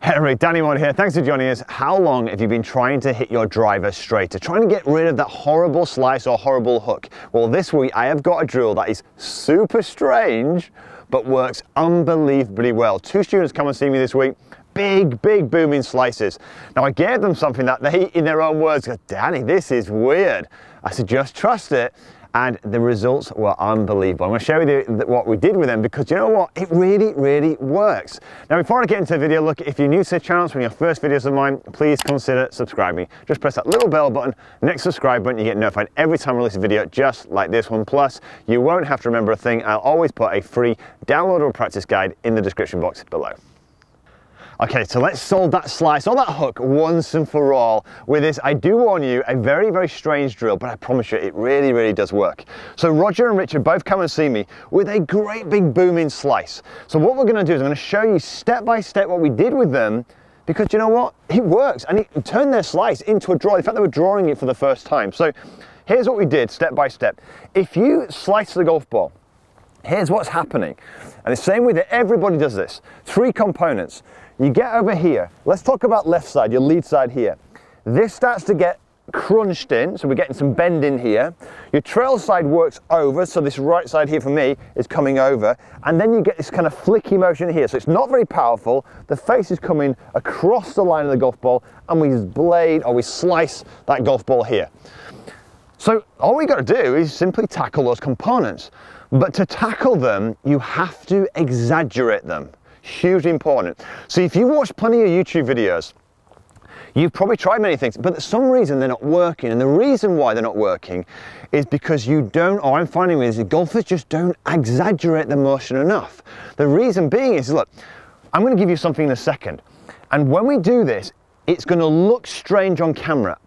Henry, Danny Maude here. Thanks for joining us. How long have you been trying to hit your driver straighter, trying to get rid of that horrible slice or horrible hook? Well, this week I have got a drill that is super strange, but works unbelievably well. Two students come and see me this week. Big, big booming slices. Now I gave them something that they, in their own words, go, Danny, this is weird. I said, just trust it and the results were unbelievable. I'm to share with you what we did with them because you know what? It really, really works. Now, before I get into the video, look, if you're new to the channel, it's one of your first videos of mine, please consider subscribing. Just press that little bell button, next subscribe button, you get notified every time I release a video just like this one. Plus, you won't have to remember a thing. I'll always put a free downloadable practice guide in the description box below. Okay, so let's solve that slice or that hook once and for all with this, I do warn you, a very, very strange drill, but I promise you it really, really does work. So Roger and Richard both come and see me with a great big booming slice. So what we're gonna do is I'm gonna show you step by step what we did with them because you know what? It works and it turned their slice into a draw. In fact, they were drawing it for the first time. So here's what we did step by step. If you slice the golf ball, here's what's happening. And the same way that everybody does this. Three components. You get over here. Let's talk about left side, your lead side here. This starts to get crunched in, so we're getting some bend in here. Your trail side works over, so this right side here for me is coming over, and then you get this kind of flicky motion here. So it's not very powerful. The face is coming across the line of the golf ball, and we blade or we slice that golf ball here. So all we got to do is simply tackle those components. But to tackle them, you have to exaggerate them hugely important. So if you watch plenty of YouTube videos, You've probably tried many things, but for some reason they're not working. And the reason why they're not working is because you don't, or I'm finding is golfers just don't exaggerate the motion enough. The reason being is, look, I'm going to give you something in a second. And when we do this, it's going to look strange on camera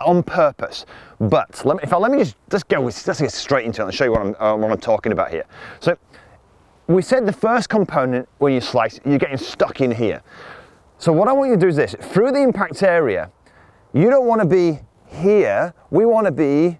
on purpose. But let me, if I, let me just, let's go, let's get straight into it and show you what I'm, uh, what I'm talking about here. So we said the first component when you slice, you're getting stuck in here. So what I want you to do is this, through the impact area, you don't want to be here, we want to be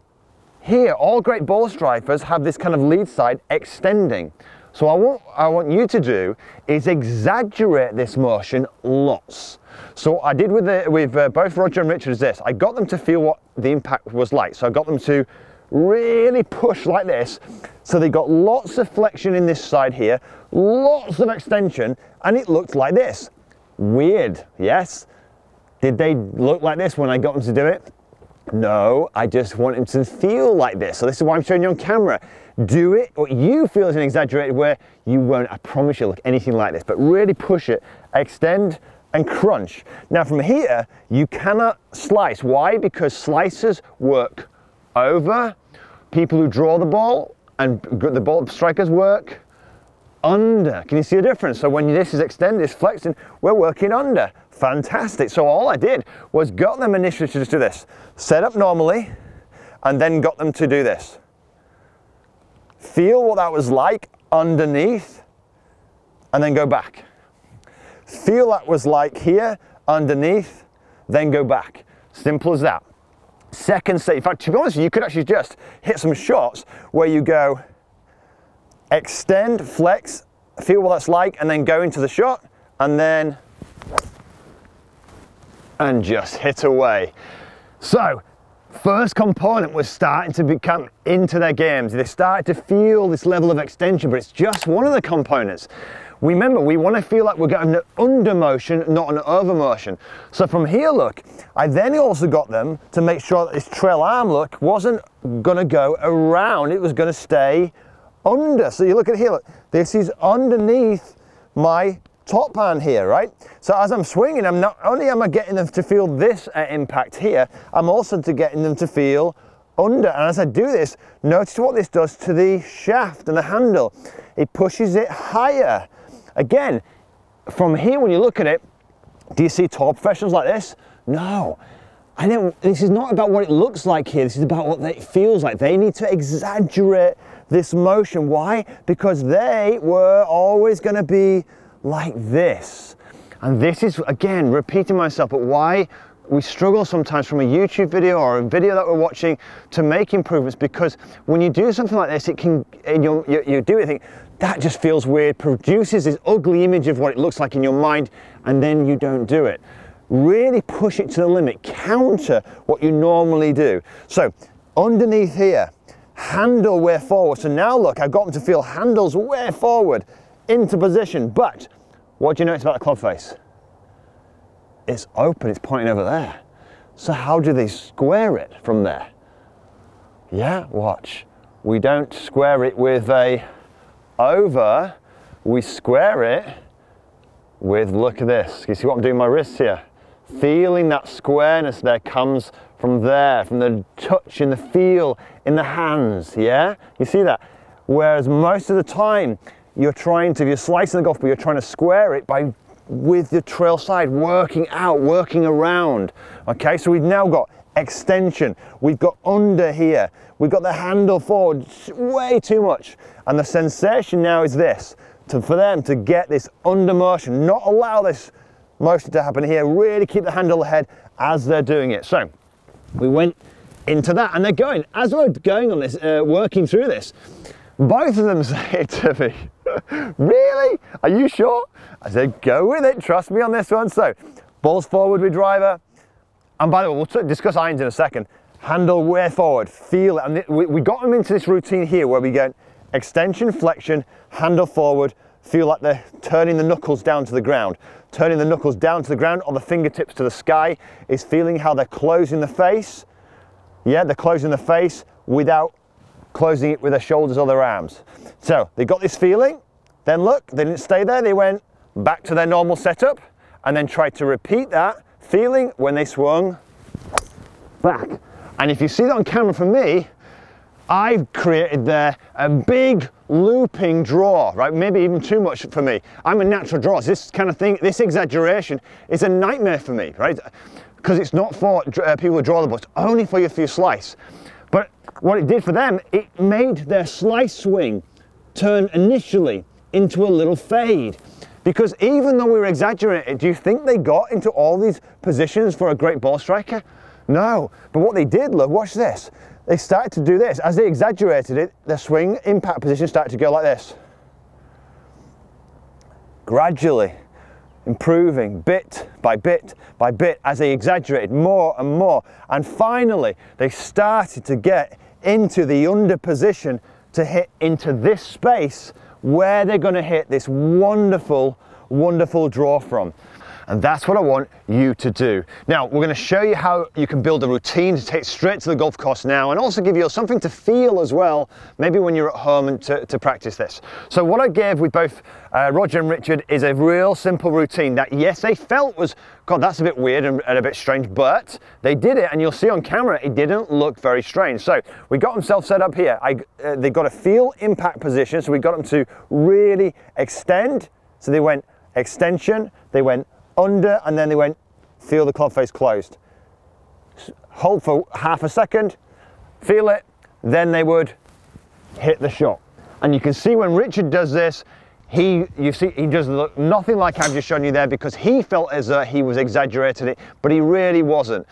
here. All great ball strikers have this kind of lead side extending. So I want, I want you to do is exaggerate this motion lots. So what I did with, the, with uh, both Roger and Richard is this, I got them to feel what the impact was like. So I got them to really push like this. So they got lots of flexion in this side here, lots of extension, and it looked like this. Weird, yes? Did they look like this when I got them to do it? No, I just want them to feel like this. So this is why I'm showing you on camera. Do it, what you feel is an exaggerated where you won't, I promise you'll look anything like this, but really push it, extend and crunch. Now from here, you cannot slice. Why? Because slicers work over people who draw the ball and the ball strikers work under. Can you see the difference? So when this is extended, it's flexing, we're working under. Fantastic. So all I did was got them initially to just do this. Set up normally and then got them to do this. Feel what that was like underneath and then go back. Feel that was like here, underneath, then go back. Simple as that second set. In fact, to be honest, you could actually just hit some shots where you go extend, flex, feel what that's like, and then go into the shot, and then and just hit away. So, first component was starting to become into their games. They started to feel this level of extension, but it's just one of the components. Remember, we want to feel like we're getting an under motion, not an over motion. So from here, look, I then also got them to make sure that this trail arm look wasn't going to go around. It was going to stay under. So you look at here, look, this is underneath my top hand here, right? So as I'm swinging, I'm not only am I getting them to feel this uh, impact here, I'm also to getting them to feel under. And as I do this, notice what this does to the shaft and the handle. It pushes it higher. Again, from here when you look at it, do you see tour professionals like this? No. I don't, this is not about what it looks like here, this is about what it feels like. They need to exaggerate this motion. Why? Because they were always going to be like this. And this is, again, repeating myself, but why we struggle sometimes from a YouTube video or a video that we're watching to make improvements because when you do something like this, it can, and you, you, you do it, think, that just feels weird, produces this ugly image of what it looks like in your mind, and then you don't do it. Really push it to the limit, counter what you normally do. So underneath here, handle way forward. So now look, I've got them to feel handles way forward into position, but what do you notice about the club face? It's open, it's pointing over there. So how do they square it from there? Yeah, watch. We don't square it with a over, we square it with, look at this. You see what I'm doing my wrists here? Feeling that squareness there comes from there, from the touch and the feel in the hands, yeah? You see that? Whereas most of the time, you're trying to, you're slicing the golf ball, you're trying to square it by with the trail side, working out, working around. Okay, so we've now got extension, we've got under here, we've got the handle forward, way too much. And the sensation now is this, to, for them to get this under motion, not allow this motion to happen here, really keep the handle ahead as they're doing it. So we went into that and they're going, as we're going on this, uh, working through this, both of them say to me, really? Are you sure? I said, go with it, trust me on this one. So balls forward with driver. And by the way, we'll discuss irons in a second. Handle way forward, feel it. And we got them into this routine here where we get extension, flexion, handle forward, feel like they're turning the knuckles down to the ground. Turning the knuckles down to the ground or the fingertips to the sky is feeling how they're closing the face. Yeah, they're closing the face without closing it with their shoulders or their arms. So they got this feeling, then look, they didn't stay there, they went back to their normal setup and then tried to repeat that feeling when they swung back. And if you see that on camera from me, I've created there a big looping draw, right? Maybe even too much for me. I'm a natural drawer. So this kind of thing, this exaggeration is a nightmare for me, right? Because it's not for uh, people who draw the ball, only for your few slice. But what it did for them, it made their slice swing turn initially into a little fade. Because even though we were exaggerating, do you think they got into all these positions for a great ball striker? No. But what they did, look, watch this they started to do this. As they exaggerated it, the swing impact position started to go like this. Gradually improving bit by bit by bit as they exaggerated more and more. And finally, they started to get into the under position to hit into this space where they're going to hit this wonderful, wonderful draw from. And that's what I want you to do. Now, we're gonna show you how you can build a routine to take straight to the golf course now and also give you something to feel as well, maybe when you're at home and to, to practice this. So what I gave with both uh, Roger and Richard is a real simple routine that yes, they felt was, God, that's a bit weird and, and a bit strange, but they did it and you'll see on camera, it didn't look very strange. So we got themselves set up here. I, uh, they got a feel impact position, so we got them to really extend. So they went extension, they went under, and then they went, feel the club face closed. Hold for half a second, feel it, then they would hit the shot. And you can see when Richard does this, he, you see, he does look nothing like I've just shown you there because he felt as though he was exaggerating it, but he really wasn't.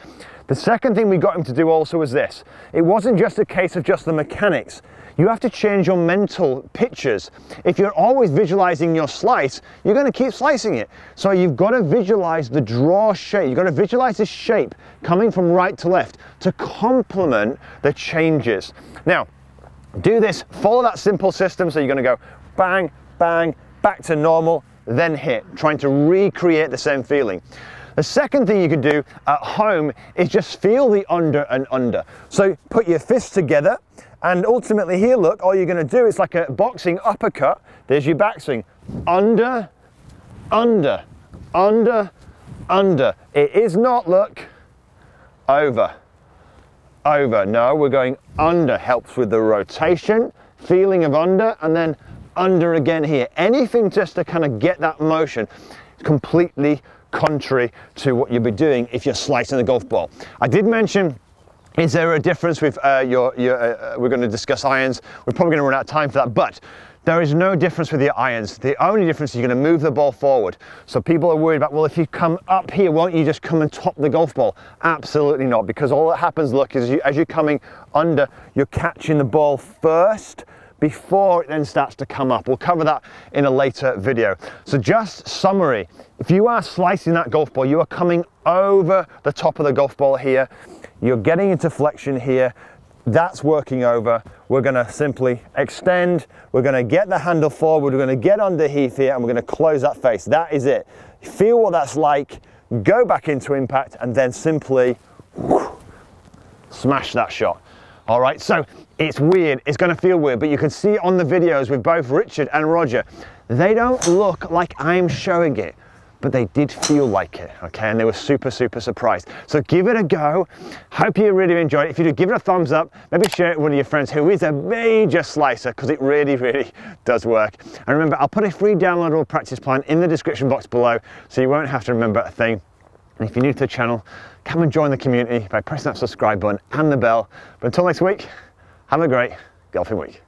The second thing we got him to do also was this. It wasn't just a case of just the mechanics. You have to change your mental pictures. If you're always visualizing your slice, you're going to keep slicing it. So you've got to visualize the draw shape. You've got to visualize the shape coming from right to left to complement the changes. Now, do this, follow that simple system. So you're going to go bang, bang, back to normal, then hit, trying to recreate the same feeling. The second thing you can do at home is just feel the under and under. So put your fists together and ultimately here, look, all you're gonna do is like a boxing uppercut. There's your backswing. Under, under, under, under. It is not, look, over, over. No, we're going under. Helps with the rotation, feeling of under, and then under again here. Anything just to kind of get that motion completely contrary to what you'd be doing if you're slicing the golf ball. I did mention is there a difference with uh, your, your uh, uh we're going to discuss irons. We're probably going to run out of time for that, but there is no difference with your irons. The only difference is you're going to move the ball forward. So people are worried about, well, if you come up here, won't you just come and top the golf ball? Absolutely not, because all that happens, look, is you, as you're coming under, you're catching the ball first before it then starts to come up. We'll cover that in a later video. So just summary, if you are slicing that golf ball, you are coming over the top of the golf ball here, you're getting into flexion here, that's working over. We're gonna simply extend, we're gonna get the handle forward, we're gonna get underneath here and we're gonna close that face. That is it. Feel what that's like, go back into impact and then simply whoosh, smash that shot. All right, so it's weird, it's gonna feel weird, but you can see on the videos with both Richard and Roger, they don't look like I'm showing it but they did feel like it, okay? And they were super, super surprised. So give it a go. Hope you really enjoyed it. If you do, give it a thumbs up. Maybe share it with one of your friends who is a major slicer because it really, really does work. And remember, I'll put a free downloadable practice plan in the description box below so you won't have to remember a thing. And if you're new to the channel, come and join the community by pressing that subscribe button and the bell. But until next week, have a great golfing week.